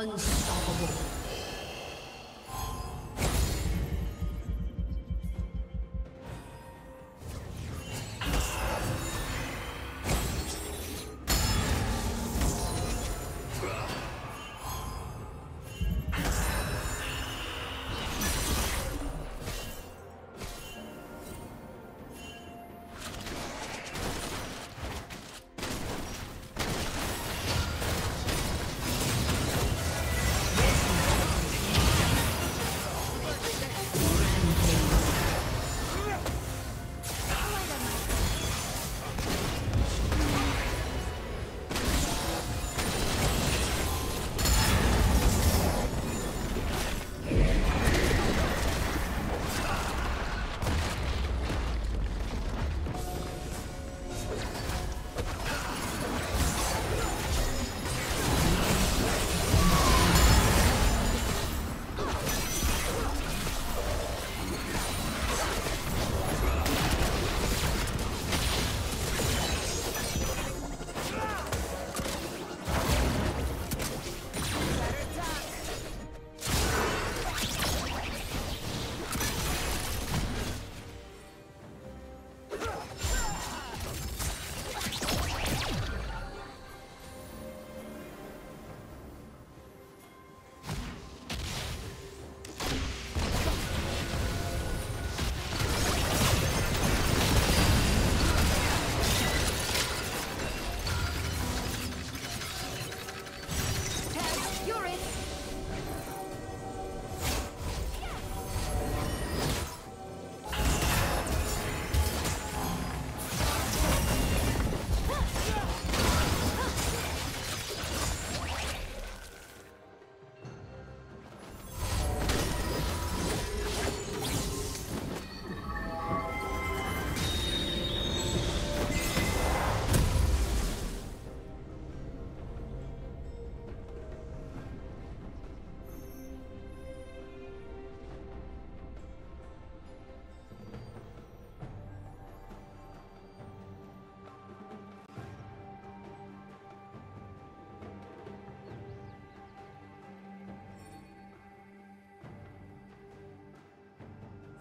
Unstoppable.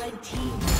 Red team.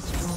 Destroyed.